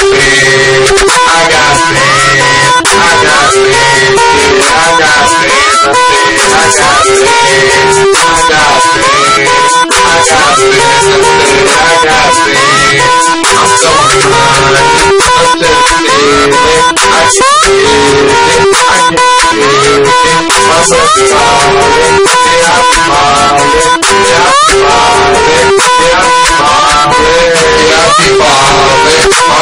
sense, I got sense, I got sense, yeah, I got sense, I got sense, I got sense, I got sense, I got sense, I'm so blind, I'm just feeling, I can feel it, I can feel it, yeah, I'm falling, yeah, I'm falling, yeah, I'm falling, yeah, I'm falling.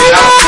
Yeah.